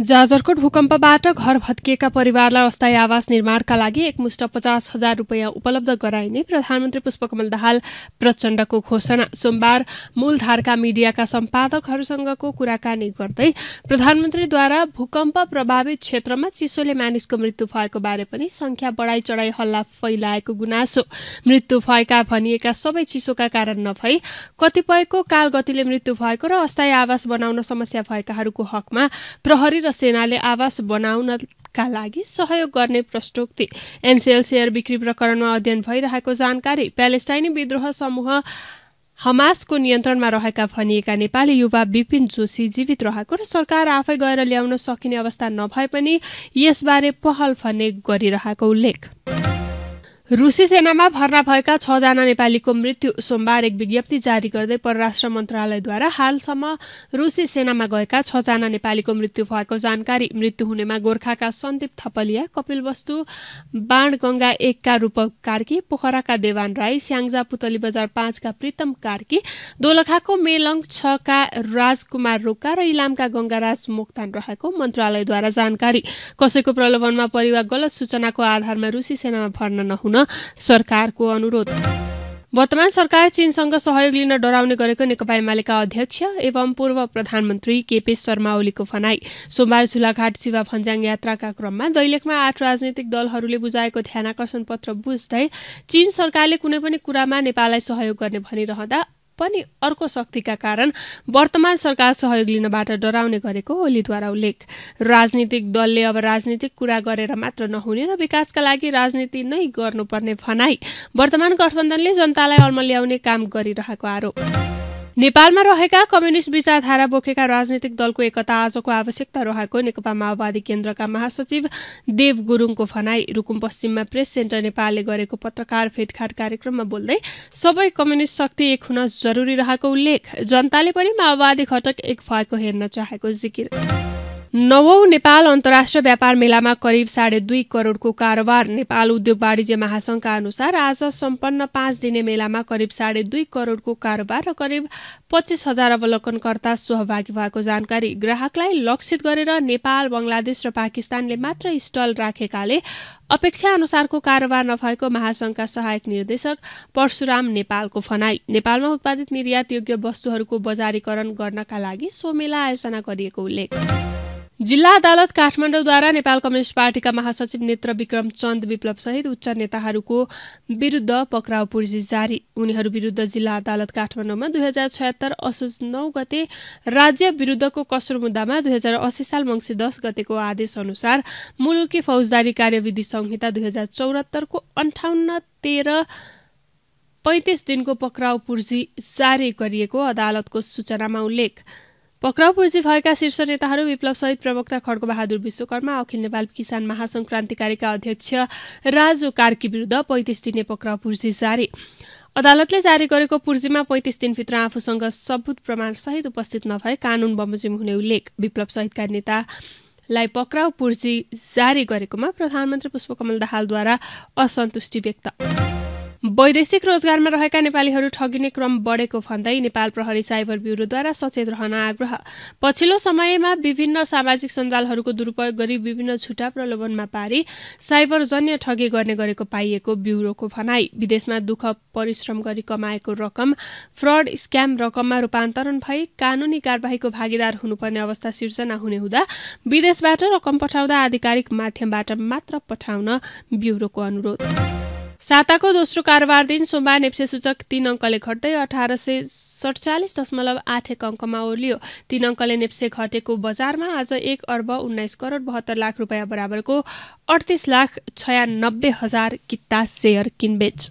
जाजरकोट भूकम्पबाट घर भत्किएका परिवारलाई अस्थायी आवास निर्माणका लागि एकमुष्ट पचास हजार रुपियाँ उपलब्ध गराइने प्रधानमन्त्री पुष्पकमल दाहाल प्रचण्डको घोषणा। सोमबार मूलधारका मिडियाका सम्पादकहरूसँगको कुराकानी गर्दै प्रधानमन्त्रीद्वारा भूकम्प प्रभावित क्षेत्रमा चिसोले मानिसको मृत्यु भएको बारे पनि संख्या बढाई चढाई हल्ला फैलाएको गुनासो। मृत्यु भएका भनिएका सबै चिसोका कारण नभई कतिपयको कालगतिले मृत्यु भएको र अस्थायी आवास बनाउन समस्या भएकाहरूको हकमा प्रहरी र सेनाले आवास बनाउनका लागि सहयोग गर्ने प्रस्तोक्ति एनसिएल सेयर बिक्री प्रकरणमा अध्ययन भइरहेको जानकारी प्यालेस्टाइनी विद्रोह समूह हमासको नियन्त्रणमा रहेका भनिएका नेपाली युवा विपिन जोशी जीवित रहेको र सरकार आफै गएर ल्याउन सकिने अवस्था नभए पनि यसबारे पहल भने गरिरहेको उल्लेख। रुसी सेनामा भर्ना भएका छजना नेपालीको मृत्यु सोमबार एक विज्ञप्ति जारी गर्दै परराष्ट्र मन्त्रालयद्वारा हालसम्म रुसी सेनामा गएका छजना नेपालीको मृत्यु भएको जानकारी। मृत्यु हुनेमा गोर्खाका सन्दीप थपलिया कपिलवस्तु बाणगङ्गा एकका रूपक कार्की पोखराका देवान राई स्याङ्जा पुतली बजार पाँचका प्रीतम कार्की दोलखाको मेलङ छका राजकुमार रोका र इलामका गङ्गाराज मोक्तान रहेको मन्त्रालयद्वारा जानकारी। कसैको प्रलोभनमा परिवार गलत सूचनाको आधारमा रुसी सेनामा भर्ना नहुन सरकारको अनुरोध। वर्तमान सरकार चीनसँग सहयोग लिन डराउने गरेको नेकपा एमालेका अध्यक्ष एवं पूर्व प्रधानमन्त्री केपी शर्मा ओलीको भनाई। सोमबार झुलाघाट शिवा फन्जाङ यात्राका क्रममा दैलेखमा आठ राजनैतिक दलहरूले बुझाएको ध्यानकर्षण पत्र बुझ्दै चीन सरकारले कुनै पनि कुरामा नेपाललाई सहयोग गर्ने भनिरहँदा पनि अर्को शक्तिका कारण वर्तमान सरकार सहयोग लिनबाट डराउने गरेको ओलीद्वारा उल्लेख। राजनीतिक दलले अब राजनीतिक कुरा गरेर मात्र नहुने र विकासका लागि राजनीति नै गर्नुपर्ने भनाई वर्तमान गठबन्धनले जनतालाई अल्मल्याउने काम गरिरहेको आरोप। नेपालमा रहेका कम्युनिस्ट विचारधारा बोकेका राजनीतिक दलको एकता आजको आवश्यकता रहेको नेकपा माओवादी केन्द्रका महासचिव देव गुरुङको भनाई रुकुम पश्चिममा प्रेस सेन्टर नेपालले गरेको पत्रकार भेटघाट कार्यक्रममा बोल्दै सबै कम्युनिस्ट शक्ति एक हुन जरुरी रहेको उल्लेख जनताले पनि माओवादी घटक एक भएको हेर्न चाहेको जिकिर। नवौं नेपाल अन्तर्राष्ट्रिय व्यापार मेलामा करिब साढे दुई करोडको कारोबार नेपाल उद्योग वाणिज्य महासंघका अनुसार आज सम्पन्न पाँच दिने मेलामा करिब साढे दुई करोडको कारोबार र करिब पच्चिस हजार अवलोकनकर्ता सहभागी भएको जानकारी ग्राहकलाई लक्षित गरेर नेपाल बङ्गलादेश र पाकिस्तानले मात्र स्टल राखेकाले अपेक्षा अनुसारको कारोबार नभएको महासंघका सहायक निर्देशक परशुराम नेपालको भनाई। नेपालमा उत्पादित निर्यात योग्य वस्तुहरूको बजारीकरण गर्नका लागि सो मेला आयोजना गरिएको उल्लेख। जिल्ला अदालत काठमाडौँद्वारा नेपाल कम्युनिस्ट पार्टीका महासचिव नेत्र विक्रम चन्द विप्लव सहित उच्च नेताहरूको विरुद्ध पक्राउ पूर्जी जारी। उनीहरू विरुद्ध जिल्ला अदालत काठमाडौँमा दुई हजार छयत्तर असोज नौ गते राज्य विरुद्धको कसुर मुद्दामा दुई हजार अस्सी साल मङ्सिर दस गतेको आदेश अनुसार मुलुकी फौजदारी कार्यविधि संहिता दुई हजार चौरात्तरको अन्ठाउन्न तेह्र पैँतिस दिनको पक्राउ पूर्जी जारी गरिएको अदालतको सूचनामा उल्लेख। पक्राउ पूर्जी भएका शीर्ष नेताहरू विप्लव सहित प्रवक्ता खड्गबहादुर विश्वकर्मा अखिल नेपाल किसान महासंघ क्रान्तिकारीका अध्यक्ष राजु कार्की विरुद्ध पैँतिस दिने पक्राउ पूर्जी जारी। अदालतले जारी गरेको पूर्जीमा पैँतिस दिनभित्र आफूसँग सबुत प्रमाण सहित उपस्थित नभए कानून बमोजिम हुने उल्लेख। विप्लव सहितका नेतालाई पक्राउ पूर्जी जारी गरेकोमा प्रधानमन्त्री पुष्पकमल दाहालद्वारा असन्तुष्टि व्यक्त। वैदेशिक रोजगारमा रहेका नेपालीहरू ठगिने क्रम बढेको भन्दै नेपाल प्रहरी साइबर ब्युरोद्वारा सचेत रहन आग्रह। पछिल्लो समयमा विभिन्न सामाजिक सञ्जालहरूको दुरुपयोग गरी विभिन्न छुटा प्रलोभनमा पारी साइबरजन्य ठगी गर्ने गरेको पाइएको ब्युरोको भनाई। विदेशमा दुःख परिश्रम गरी कमाएको रकम फ्रड स्क्याम रकममा रूपान्तरण भई कानुनी कारवाहीको भागीदार हुनुपर्ने अवस्था सिर्जना हुने हुँदा विदेशबाट रकम पठाउँदा आधिकारिक माध्यमबाट मात्र पठाउन ब्युरोको अनुरोध। साताको दोस्रो कारोबार दिन सोमबार नेप्से सूचक तीन अङ्कले घट्दै अठार सय सडचालिस दशमलव आठ एक अङ्कमा ओर्लियो। तीन अङ्कले नेप्से घटेको बजारमा आज एक अर्ब उन्नाइस करोड बहत्तर लाख रुपियाँ बराबरको अडतिस लाख छयानब्बे हजार किता सेयर किनबेच।